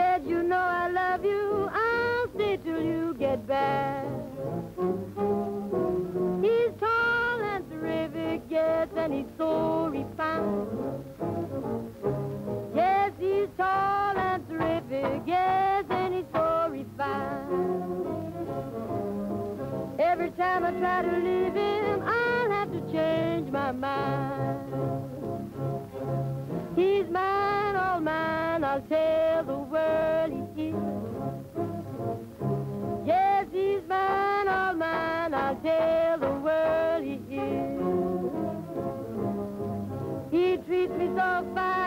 said, you know I love you, I'll stay till you get back. He's tall and terrific, yes, and he's so refined. Yes, he's tall and terrific, yes, and he's so refined. Every time I try to leave him, I'll have to change my mind. I'll tell the world he is. Yes, he's mine, all mine, I'll tell the world he is. He treats me so fine,